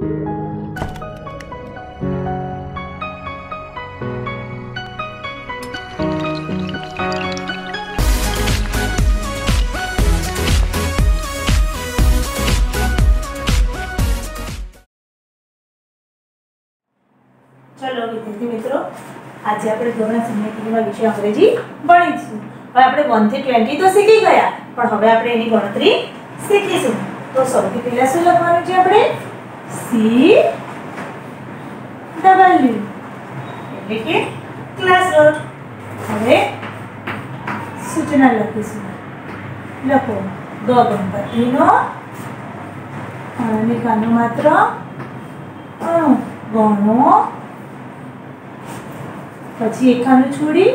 ચલો વિદ્યાર્થી મિત્રો, આજે આપણે ધોરણ સિનિયર વિષય અંગ્રેજી ભણીશું. હવે આપણે 1 થી 20 તો શીખી ગયા, પણ હવે આપણે એની ગણતરી શીખીશું. તો સૌથી પહેલા શું લખવાનું છે આપણે? સી ડબલ્યુ એટલે કે ક્લાસ વર્ક હવે સૂચના લખીશું લખો ગ ગણપતિનો અણનિકાનો માત્ર અણુ ગણો પછી એકાનું છોડી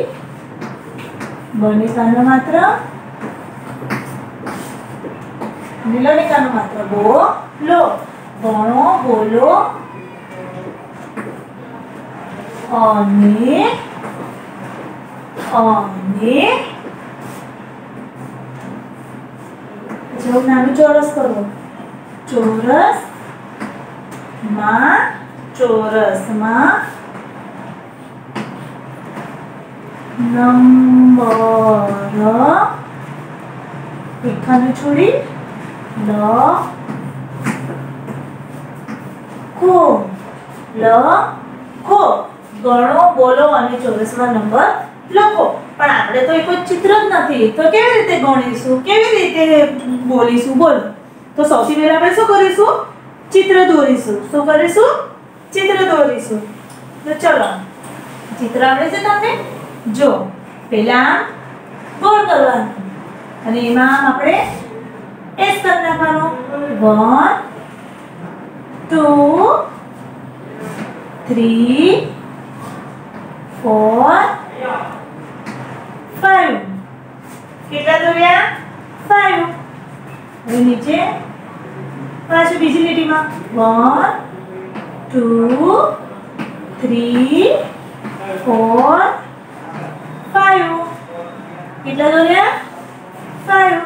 બનેકાનો માત્ર નીલનિકાનો માત્ર બો લો বড় হলো অনেক অনেক। আচ্ছা, যোগ নামে চৌরস করো চৌরস মা চৌরস মা। নম্বর, এখানে ছুরি, ল। ખો. લ, ખો. ગણો, બોલો અને ચોરસમાં નંબર લખો. પણ આપણે તો એક ચિત્ર જ નથી. તો કેવી રીતે ગણીશું? કેવી રીતે બોલીશું? બોલો. તો સૌથી પહેલા આપણે શું કરીશું? ચિત્ર દોરીશું. શું કરીશું? ચિત્ર દોરીશું. તો ચલો. ચિત્ર આવડે છે તમને? જો. પહેલા ગોળ કરવાનું. અને એમાં આપણે એસ કરી નાખવાનું. One two, three, four, five. कितना दूर गया? फाइव। अभी नीचे। पाँच बीजी लेटी माँ one two three four five. कितना दूर गया? फाइव।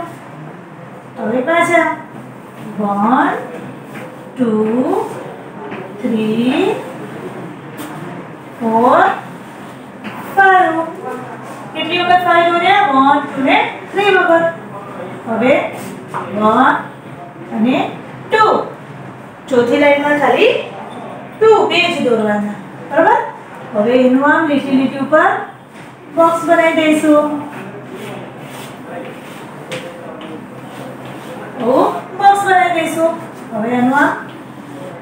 तो पाँच one પાછા one two three four five કેટલી વખત ફાઈવ દોર્યા વન ટુ ને થ્રી વખત હવે વન અને ટુ ચોથી લાઈનમાં ખાલી ટુ બે જ દોરવાના બરાબર હવે એનું આમ લીટી લીટી ઉપર બોક્સ બનાવી દઈશું ઓ બોક્સ બનાવી દઈશું હવે એનું આમ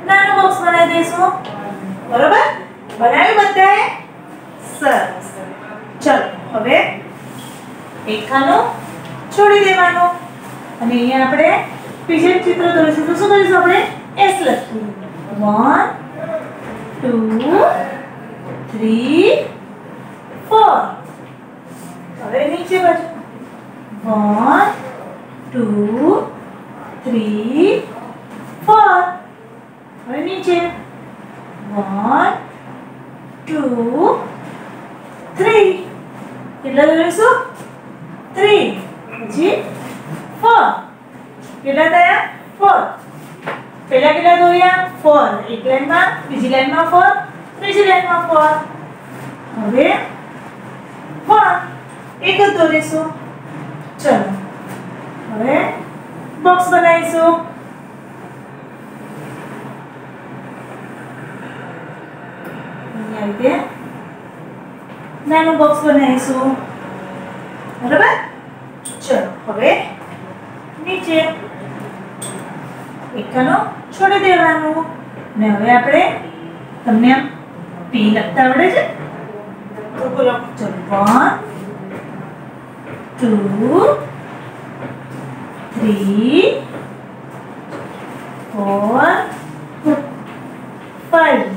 નાનું બોક્સ બનાવી દઈશું બરાબર બનાવ્યું બધાએ સરસ ચલો હવે એક ખાનો છોડી દેવાનો અને અહીંયા આપણે બીજે ચિત્ર દોરીશું તો શું કરીશું આપણે એસ લખીએ વન ટુ થ્રી ફોર હવે નીચે બાજુ વન ટુ થ્રી ફોર હવે નીચે વન ટુ થ્રી કેટલા દોરીશું થ્રી પછી ફોર કેટલા થયા ફોર પહેલા કેટલા દોર્યા ફોર એક લાઈનમાં બીજી લાઈનમાં ફોર ત્રીજી લાઈનમાં ફોર હવે ફોર એક જ દોરીશું ચલો હવે બોક્સ બનાવીશું અહીંયા રીતે નાનું બોક્સ બનાવીશું બરાબર ચલો હવે નીચે એકાનો છોડી દેવાનું ને હવે આપણે તમને આમ પી લખતા આવડે છે તો બોલો ચલો one two three four five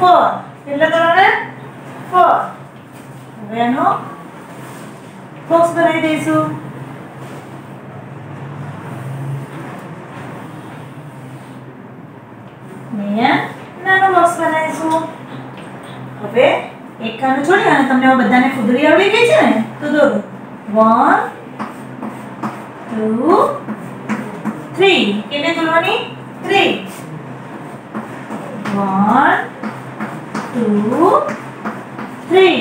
four. કેટલા કરવાના? ફોર. હવે એનો બોક્સ બનાવી દઈશું. તમને બધાને ફૂદડી આવડી ગઈ છે ને, તો દોરો. વન ટુ થ્રી કેટલી દોરવાની? Three one two three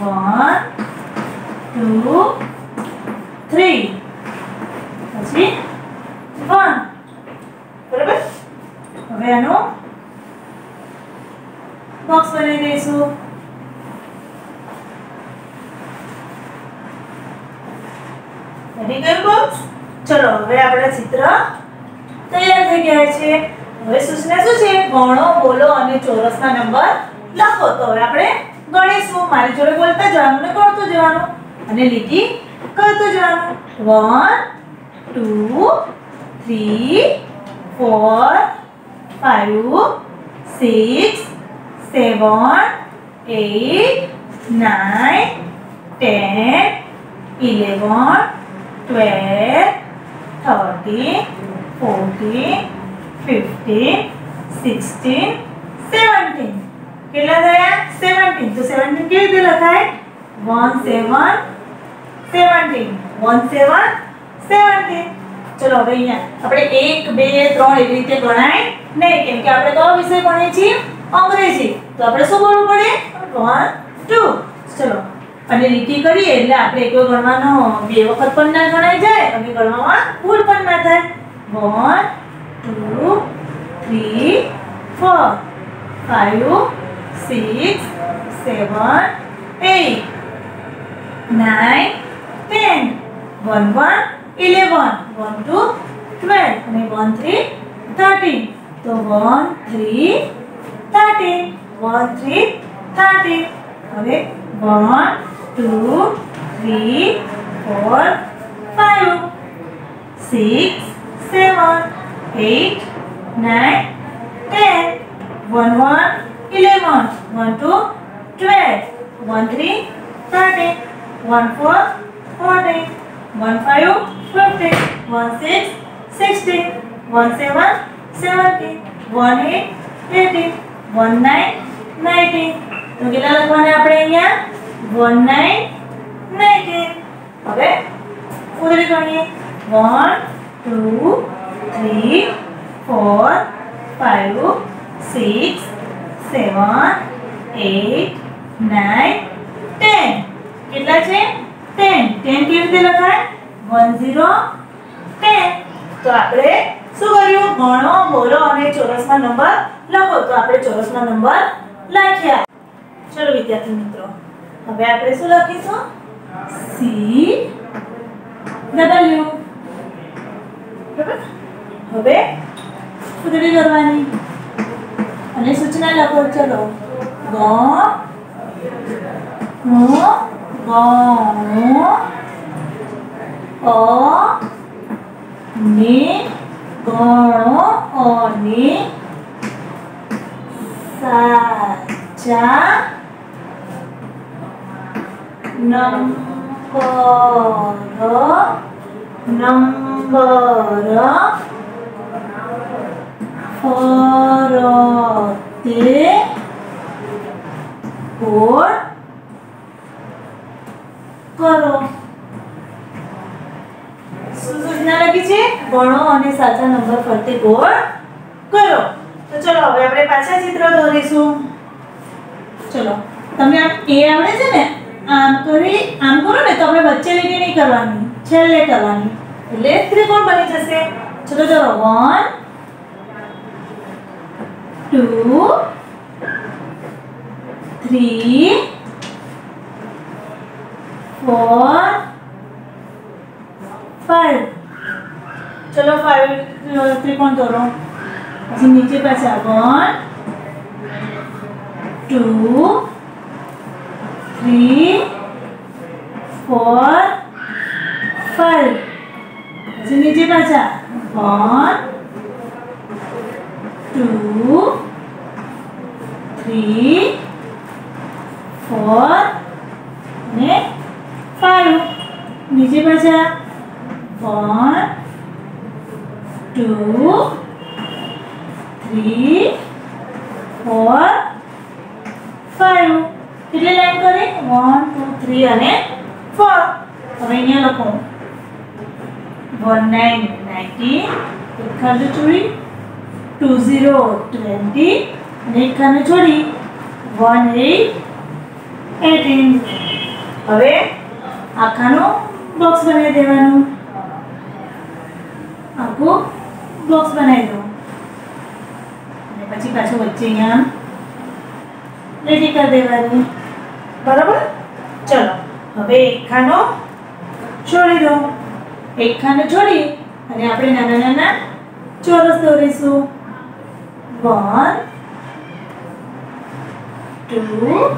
one two three પછી વન બરાબર? હવે આનું બોક્સ બનાવી દઈશું. બની ગયું બોક્સ ચલો, હવે આપણા ચિત્ર તૈયાર થઈ ગયા છે. હવે સૂચના શું છે? ગણો બોલો અને ચોરસના નંબર લખો. તો હવે આપણે ગણીશું. મારી જોડે બોલતા જવાનું ને ગણતું જવાનું. અને લીટી કરતું જવાનું. One two three four five six seven eight nine ten eleven twelve thirteen fourteen, fifteen, sixteen, seventeen. કેટલા થયા સેવન્ટીન તો સેવન્ટીન કેવી રીતે લખાય one seven seventeen one seven seventeen ચલો હવે અહીંયા આપણે એક બે ત્રણ એવી રીતે ગણાય નહીં કેમ કે આપણે કયો વિષય ભણીએ છીએ અંગ્રેજી તો આપણે શું બોલવું પડે વન ટુ ચલો અને લીટી કરીએ એટલે આપણે એક ગણવાનો બે વખત પણ ના ગણાઈ જાય અને ગણવામાં ભૂલ પણ ના થાય one two three four five six seven eight nine ten one one eleven one two twelve અને વન થ્રી થર્ટીન તો one three thirteen one three thirteen હવે one two three four five six seven eight nine ten one one eleven one two twelve one three thirteen one four fourteen one five fifteen one six sixteen one seven seventeen one eight eighteen one nine nineteen તો કેટલા લખવાના આપણે અહીંયા one nine nineteen હવે ઉદરી ગણીએ one two three four five six seven eight nine ten કેટલા છે? Ten ten કેવી રીતે લખાય? વન ઝીરો ટેન તો આપણે શું કર્યું? ગણો બોલો અને ચોરસના નંબર લખો. તો આપણે ચોરસના નંબર લખ્યા. ચલો વિદ્યાર્થી મિત્રો, હવે આપણે શું લખીશું? સી ડબલ્યુ બરાબર? હવે ફૂદડી કરવાની અને સૂચના લખો ચલો ગ હું ગણો અ ને ગણો અને સાચા નંબર નંબર ફરતે ગોળ કરો શું સૂચના લખી છે ગણો અને સાચા નંબર ફરતે ગોળ કરો તો ચલો હવે આપણે પાછા ચિત્ર દોરીશું ચલો તમને આમ એ આવડે છે ને આમ કરી આમ કરો ને તો આપણે વચ્ચે લીટી નહીં કરવાની છેલ્લે કરવાની એટલે ત્રિકોણ બની જશે ચલો ચલો one two, three, four, five. चलो फाइव त्रिकोण तोड़ो अच्छा नीचे पास one two three four five अच्छा नीचे पास वन टू થ્રી ફોર અને ફાઈવ નીચે પાછા one two three four five કેટલી લાઈન કરી વન ટુ થ્રી અને ફોર હવે અહીંયા લખો વન નાઇન નાઇન્ટી એક ખાંડ છોડી ટુ ઝીરો ટ્વેન્ટી અને એક ખાંડ છોડી વન એટ એટીન. હવે આખાનું બોક્સ બનાવી દેવાનું. આખું બોક્સ બનાવી દો. અને પછી પાછું વચ્ચે અહીંયા રેડી કરી દેવાની. બરાબર? ચલો, હવે એક ખાનો છોડી દો. એક ખાનો છોડી અને આપણે નાના નાના ચોરસ દોરીશું. One two,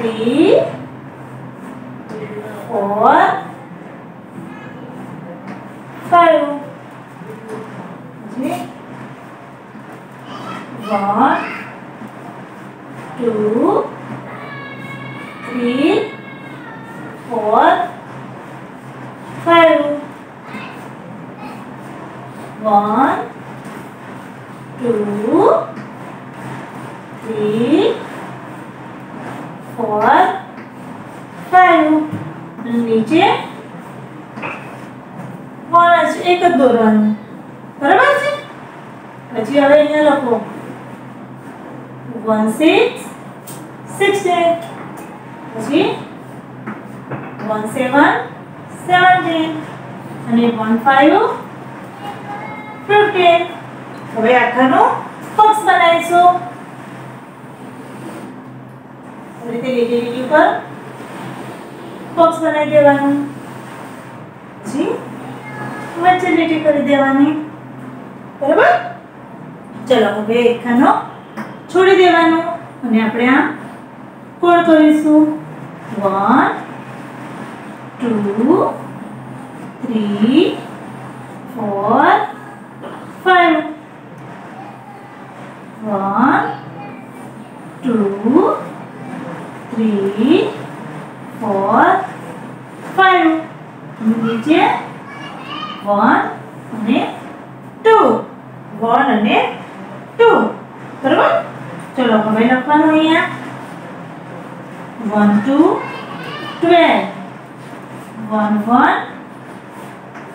three, four, five. One, two, three, four, five. One, two. C for five. નીચે કોણ છે એક જ દોરવાનું. બરાબર છે? પછી હવે અહીંયા લખો. વન સિક્સ સિક્સ છે. પછી વન સેવન સેવન છે. અને વન ફાઈવ ફિફ્ટીન હવે આખાનો બોક્સ બનાવીશું. રીતે લીટી ઉપર બોક્સ બનાવી દેવાનું. પછી વચ્ચે લીટી કરી દેવાની. બરાબર? ચલો, હવે એક ખાનો છોડી દેવાનું અને આપણે આ કોણ કરીશું? One two three four five one two three four five નીચે વન અને ટુ વન અને ટુ બરાબર ચલો હવે લખવાનું અહીંયા one two twelve one one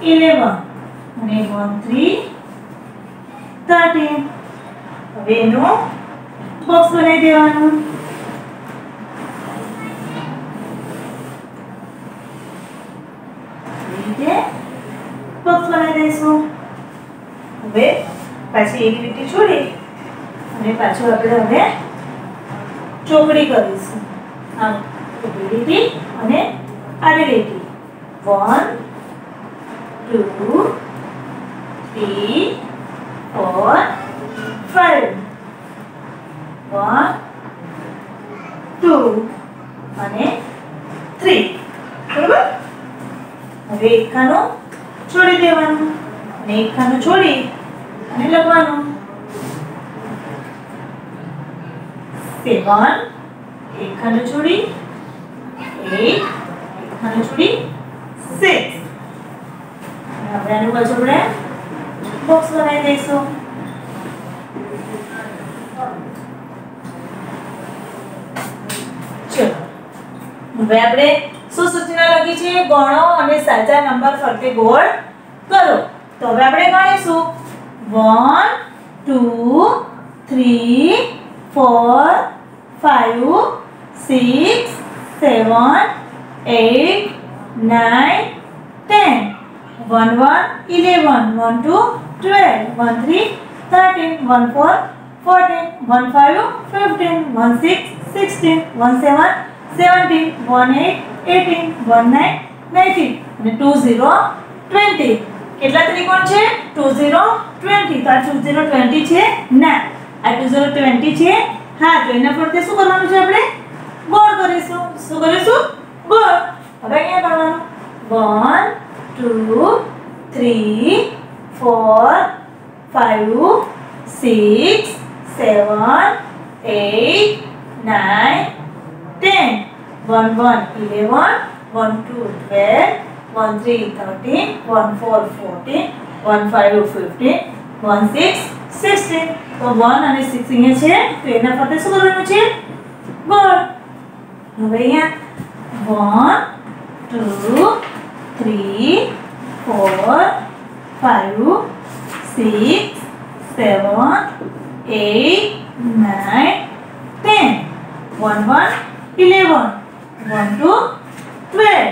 eleven અને વન થ્રી થર્ટીન હવે એનું બોક્સ બનાવી દેવાનું દઈશું હવે પાછી એક લીટી છોડી અને પાછું આપણે હવે ચોકડી કરીશું. આમ ઊભી લીટી અને આડી લીટી one, two, three, four, five. One, two અને થ્રી. બરાબર? હવે એક ખાનું છોડી દેવાનું અને એક ખાનું છોડી અને લખવાનું સેવન એક ખાનું છોડી એટ એક ખાનું છોડી સિક્સ આપણે આનું બાજુ આપણે બોક્સ બનાવી દઈશું ચલો હવે આપણે શું સૂચના લખી છે ગણો અને સાચા નંબર ફરતે ગોળ કરો તો હવે આપણે ગણીશું one two three four five six seven eight nine ten one one eleven one two twelve one three thirteen one four fourteen one five fifteen one six sixteen one seven seventeen one eight eighteen one nine nineteen અને two zero twenty કેટલા ત્રિકોણ છે? Two zero twenty તો આ two zero twenty છે ના. આ two zero twenty છે. હા, તો એના ફરતે શું કરવાનું છે આપણે? ગોળ કરીશું. શું કરીશું? ગોળ હવે અહીંયા કરવાનું. One two three four five six seven eight nine ten one one eleven one two twelve one three thirteen one four fourteen one five fifteen one six sixteen તો વન અને સિક્સ અહીંયા છે તો એના ફરતે શું કરવાનું છે ગોળ હવે અહીંયા one two three four five six seven eight nine ten one one eleven one two twelve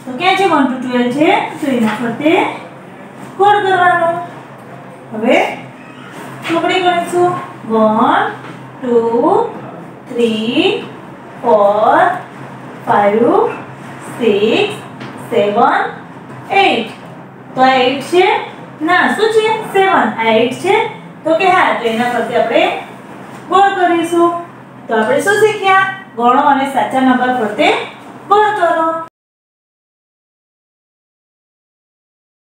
તો ક્યાં છે વન ટુ ટ્વેલ્વ છે તો એના ફરતે ગોળ કરવાનો હવે ચોકડી ગણીશું one two three four five six seven eight તો આ એટ છે ના શું છે સેવન આ એટ છે તો કે હા તો એના પરથી આપણે ગોળ કરીશું તો આપણે શું શીખ્યા ગણો અને સાચા નંબર પ્રત્યે ગણતો રહો